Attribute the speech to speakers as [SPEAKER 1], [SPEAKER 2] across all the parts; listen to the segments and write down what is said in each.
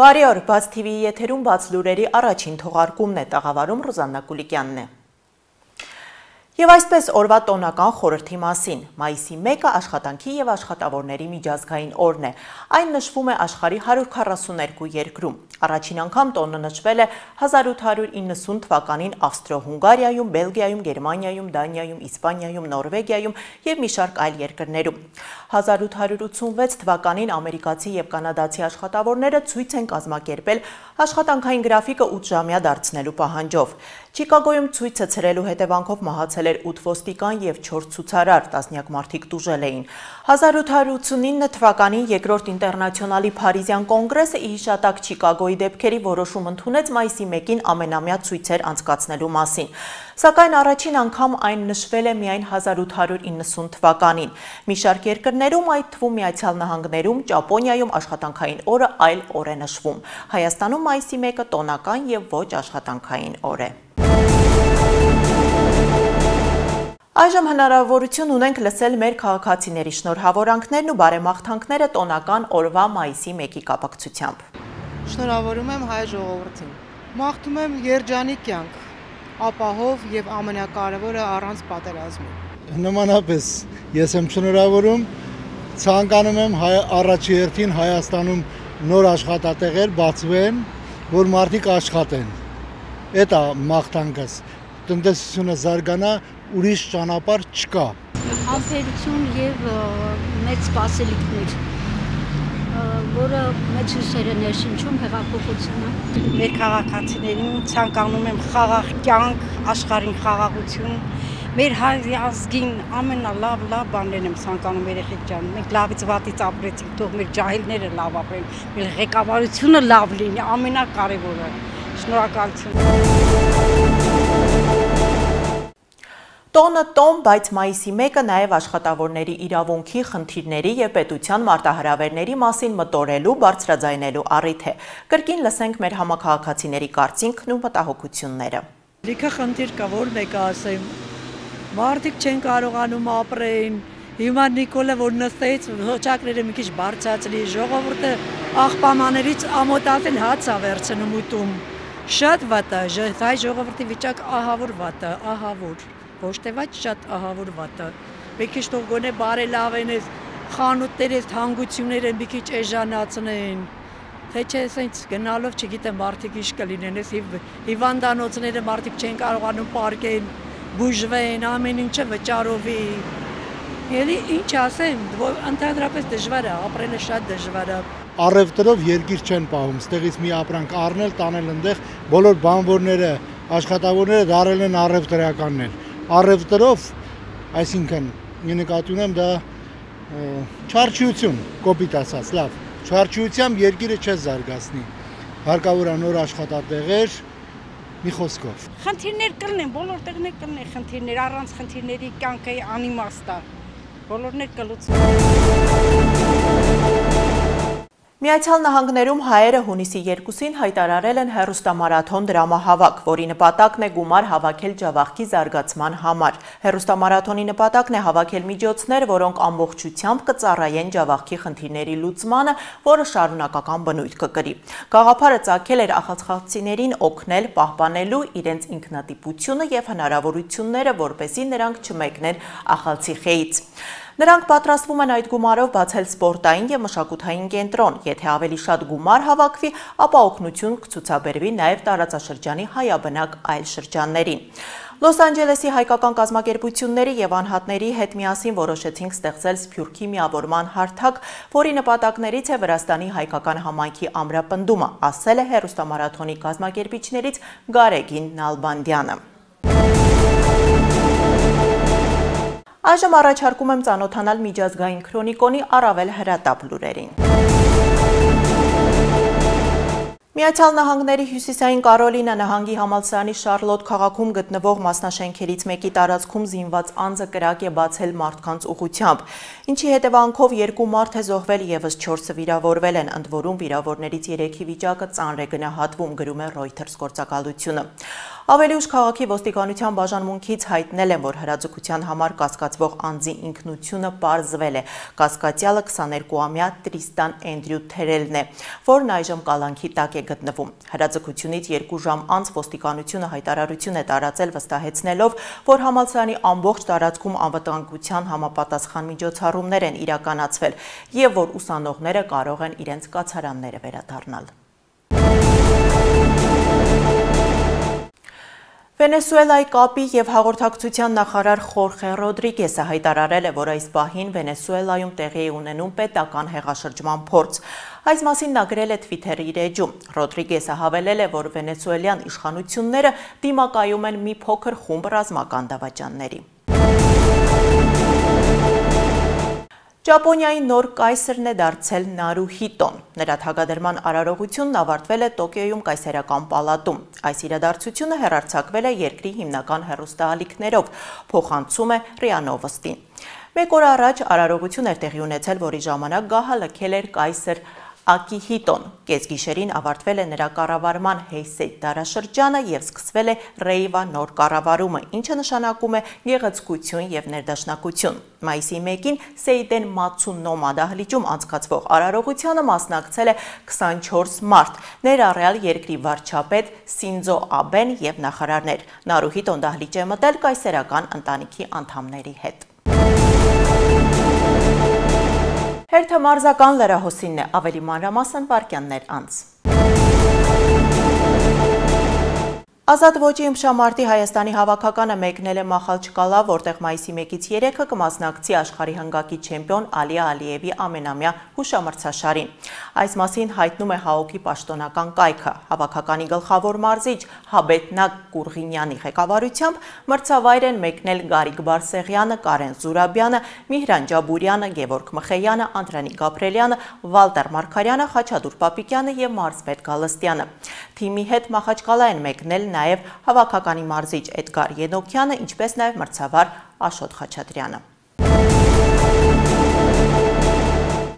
[SPEAKER 1] Բարի օր, բաց TV-ի եթերում բաց լուրերի առաջին թողարկումն է, տաղավարում Ռուզաննա Կուլիկյանն է։ Եվ այսպես օրվա տոնական խորհրդի մասին։ Մայիսի 1-ը աշխատանքի եւ աշխատավորների միջազգային օրն է։ Այն նշվում է աշխարի 142 երկրում։ Առաջին անգամ տոնը նշվել է 1890 թվականին Ավստրո-Հունգարիայում, Բելգիայում, Գերմանիայում, Դանիայում, Իսպանիայում, Նորվեգիայում եւ մի շարք այլ երկրներում։ 1886 թվականին ամերիկացի եւ կանադացի աշխատավորները ցույց են կազմակերպել աշխատանքային գրաֆիկը 8 ժամյա դարձնելու պահանջով։ Չիկագոյում ցույցը ցրելու հետևանքով մահացել էր 8 ոստիկան եւ 4 ցուցարար, տասնյակ մարդիկ տուժել էին։ 1889 թվականին երկրորդ ինտերնացիոնալի Փարիզյան կոնգրեսը ի հիշատակ Չիկագոյի դեպքերի որոշում ընդունեց մայիսի 1-ին ամենամյա ցույցեր անցկացնելու մասին։ Սակայն առաջին անգամ այն նշվել է միայն 1890 թվականին։ Մի շարք երկրներում, այդ թվում Միացյալ Նահանգներում, Ճապոնիայում աշխատանքային օրը այլ օր է նշվում։ Հայաստանում մայիսի 1-ը տոնական եւ ոչ աշխատանքային օր է։ Այժմ հնարավորություն ունենք լսել մեր քաղաքացիների շնորհավորանքներն ու բարեմաղթանքները տոնական օրվա մայիսի 1-ի կապակցությամբ։
[SPEAKER 2] Շնորհավորում եմ հայ ժողովրդին։ Մաղթում եմ երջանիկ կյանք, ապահով եւ ամենակարևորը առանց պատերազմի։
[SPEAKER 3] Նմանապես ես եմ շնորհավորում, ցանկանում եմ հայ առաջի հերթին Հայաստանում նոր աշխատատեղեր բացվեն, որ մարդիկ աշխատեն։ Դա մաղթանքս տնտեսությունը զարգանա, ուրիշ ճանապարհ չկա։
[SPEAKER 4] Համբերություն եւ մեծ սպասելիքներ որը մեծ հույսեր է ներշնչում հեղափոխությունը։
[SPEAKER 5] Մեր քաղաքացիներին ցանկանում եմ խաղաղ կյանք, աշխարհին խաղաղություն, մեր հայ ազգին ամենալավ լավ բաներն եմ ցանկանում երեխեք ջան։ Մենք լավից վատից ապրեցինք, թող մեր ջահիլները լավ ապրեն, մեր ղեկավարությունը լավ լինի, ամենակարևորը։ Շնորհակալություն։
[SPEAKER 1] Տոնը տոն, բայց մայիսի 1-ը նաև աշխատավորների իրավունքի, խնդիրների եւ պետության մարտահրավերների մասին մտորելու, բարձրաձայնելու առիթ է։ Կրկին լսենք մեր համակարգացիների կարծինքն ու մտահոգությունները։
[SPEAKER 6] Լիքը խնդիր կա, որ մեկը ասեմ։ Մարդիկ չեն կարողանում ապրեն։ Հիմա Նիկոլը որ նստեց, հոճակները մի քիչ բարձացրի, ժողովուրդը աղբամաներից ամոթացել հաց ա վերցնում ուտում։ Շատ վատ է, հայ ժողովրդի վիճակ ահավոր վատ է, ահավոր ոչ շատ ահավոր վատը։ Մի քիչ թող գոնե բարելավեն այս խանութները, հանգությունները մի քիչ էժանացնեն։ Թե չէ, ասենց գնալով, չգիտեմ, մարդիկ ինչ կլինեն, այս հիվանդանոցները մարդիկ չեն կարողանում պարկեն, բուժվեն, ամեն ինչը վճարովի։ Ելի ինչ ասեմ, ընդհանրապես դժվար է, ապրելը շատ դժվար է
[SPEAKER 3] առևտրով երկիր չեն պահում, ստեղից մի ապրանք առնել, տանել այնտեղ, բոլոր բանվորները, աշխատավորները դարել են առևտրականներ առևտրով, այսինքն մի նկատի ունեմ դա չարչիություն, կոպիտ ասած, լավ, չարչիությամբ երկիրը չես զարգացնի։ Հարկավոր է նոր աշխատատեղեր, մի խոսքով։
[SPEAKER 5] Խնդիրներ կլինեն, բոլոր տեղներ կլինեն խնդիրներ, առանց խնդիրների կյանքը անիմաստ է։ Բոլորներ կլուծվեն։
[SPEAKER 1] Միացյալ Նահանգներում հայերը հունիսի 2-ին հայտարարել են հերուստամարաթոն դրամահավաք, որի նպատակն է գումար հավաքել ջավախքի զարգացման համար։ Հերուստամարաթոնի նպատակն է հավաքել միջոցներ, որոնք ամբողջությամբ կծառայեն ջավախքի խնդիրների լուծմանը, որը շարունակական բնույթ կկրի։ Գաղափարը ծագել էր ախացխացիներին օգնել պահպանելու իրենց ինքնատիպությունը եւ հնարավորությունները, որպեսզի նրանք չմեկնեն ախալցիխեից։ Նրանք պատրաստվում են այդ գումարով բացել սպորտային եւ մշակութային կենտրոն։ Եթե ավելի շատ գումար հավաքվի, ապա օգնություն կցուցաբերվի նաեւ տարածաշրջանի հայաբնակ այլ շրջաններին։ Լոս Անջելեսի հայկական կազմակերպությունների եւ անհատների հետ միասին որոշեցինք ստեղծել Սփյուռքի միավորման հարթակ, որի նպատակներից է Վրաստանի հայկական համայնքի ամրապնդումը, ասել է հերոստամարաթոնի կազմակերպիչներից Գարեգին Նալբանդյանը։ Այժմ առաջարկում եմ ծանոթանալ միջազգային քրոնիկոնի առավել հրատապ լուրերին։ Միացյալ Նահանգների հյուսիսային Կարոլինա նահանգի համալսարանի Շարլոտ քաղաքում գտնվող մասնաշենքերից մեկի տարածքում զինված անձը կրակ է բացել մարդկանց ուղությամբ, ինչի հետևանքով երկու մարդ է զոհվել եւս 4-ը վիրավորվել են, ընդ որում վիրավորներից 3-ի վիճակը ծանր է գնահատվում, գրում է Reuters գործակալությունը։ Ավելի ուշ քաղաքի ոստիկանության բաժանմունքից հայտնել են, որ հրաձգության համար կասկածվող անձի ինքնությունը պարզվել է։ Կասկածյալը 22-ամյա Տրիստան Էնդրյու Թերելն է, որն այժմ կալանքի տակ է գտնվում։ Հրաձգությունից երկու ժամ անց ոստիկանությունը հայտարարություն է տարածել վստահեցնելով, որ համալսարանի ամբողջ տարածքում անվտանգության համապատասխան միջոցառումներ են իրականացվել եւ որ ուսանողները կարող են իրենց կացարանները վերադառնալ։ Վենեսուելայի կապի եւ հաղորդակցության նախարար Խորխե Ռոդրիգեսը հայտարարել է, որ այս պահին Վենեսուելայում տեղի ունենում պետական հեղաշրջման փորձ։ Այս մասին նա գրել է Twitter-ի իր էջում։ Ռոդրիգեսը հավելել է, որ վենեսուելյան իշխանությունները դիմակայում են մի փոքր խումբ ռազմական դավաճանների։ Ճապոնիայի նոր կայսրն է դարձել Նարուհիտոն։ Նրա թագադրման արարողությունն ավարտվել է Տոկիոյում կայսերական պալատում։ Այս իրադարձությունը հերարցակվել է երկրի հիմնական հերոստահալիքներով, փոխանցում է Ռիա Նովոստին։ Մեկ օր առաջ արարողություն էր տեղի ունեցել, որի ժամանակ գահը լքել էր կայսր Ակիհիտոն։ Կեսգիշերին ավարտվել է նրա կառավարման Հեյսեյ դարաշրջանը եւ սկսվել է Ռեյվա նոր կառավարումը, ինչը նշանակում է գեղեցկություն եւ ներդաշնակություն։ Մայիսի 1-ին Սեյդեն Մացունոմա դահլիճում անցկացվող արարողությանը մասնակցել է 24 մարդ, ներառյալ երկրի վարչապետ Սինձո Աբեն եւ նախարարներ։ Նարուհիտոն դահլիճ է մտել կայսերական ընտանիքի անդամների հետ։ Հերթը մարզական լրահոսինն է, ավելի մանրամասն վարկյաններ անց։ Ազատ ոճի ըմշամարտի Հայաստանի հավաքականը մեկնել է Մախալչկալա, որտեղ մայիսի 1-ից 3-ը կմասնակցի աշխարհի հնգակի չեմպիոն Ալիա Ալիևի ամենամյա հուշամրցաշարին։ Այս մասին հայտնում է ՀԱՕԿ-ի պաշտոնական կայքը։ Հավաքականի գլխավոր մարզիչ Հաբետնակ Կուրղինյանի ղեկավարությամբ մրցավայր են մեկնել Գարիկ Բարսեղյանը, Կարեն Զուրաբյանը, Միհրան Ջաբուրյանը, Գևորգ Մխեյանը, Անդրանիկ Գաբրելյանը, Վալտեր Մարկարյանը, Խաչատուր Պապիկյանը եւ Մարզպետ Գալստյանը։ Թիմի հետ Մախաչկալա են մեկնել նաև հավաքականի մարզիչ Էդգար Ենոքյանը, ինչպես նաև մրցավար Աշոտ Խաչատրյանը։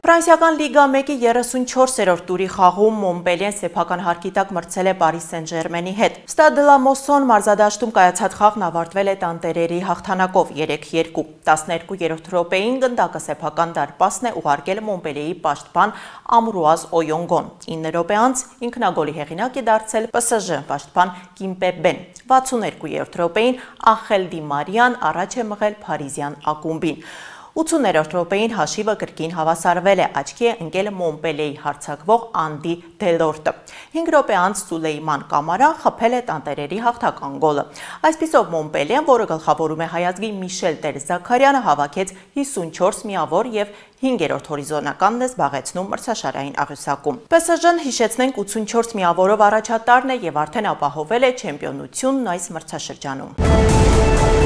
[SPEAKER 1] Ֆրանսիական լիգա 1-ի 34-րդ տուրի խաղում Մոնպելիեն սեփական հարկի տակ մրցել է Paris Saint-Germain-ի հետ։ Stade de la Mosson մարզադաշտում կայացած խաղն ավարտվել է տանտերերի հաղթանակով 3-2։ 12-րդ րոպեին գնդակը սեփական դարպասն է ուղարկել Մոնպելիեի պաշտպան Ամրուազ Օյոնգոն։ 9 րոպե անց ինքնագոլի հեղինակ է դարձել PSG պաշտպան Կիմպեբեն։ 62-րդ րոպեին Ախել Դի Մարիան առաջ է մղել Փարիզյան ակումբին։ 80-րդ րոպեին հաշիվը կրկին հավասարվել է, աչքի է ընկել Մոնպելեի հարցակվող Անդի Դելորտը։ 5 րոպե անց Սուլեյման Կամարան խփել է տանտերերի հաղթական գոլը։ Այսպիսով Մոնպելիան, որը գլխավորում է հայազգի Միշել Տեր-Զաքարյանը, հավաքեց 54 միավոր եւ 5-րդ հորիզոնականն է զբաղեցնում մրցաշարային աղյուսակում։ PSG-ն հիշեցնենք 84 միավորով առաջատարն է եւ արդեն ապահովել է չեմպիոնությունն այս մրցաշրջանում։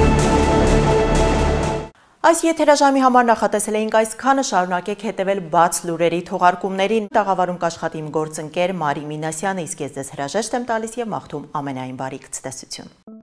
[SPEAKER 1] Այս եթերաժամի համար նախատեսել էինք այս քանը շարունակեք հետևել բաց լուրերի թողարկումներին։ Տաղավարում կաշխատի իմ գործընկեր Մարի Մինասյանը, իսկ ես ձեզ հրաժեշտ եմ տալիս եւ մաղթում ամենայն բարիք ցտեսություն։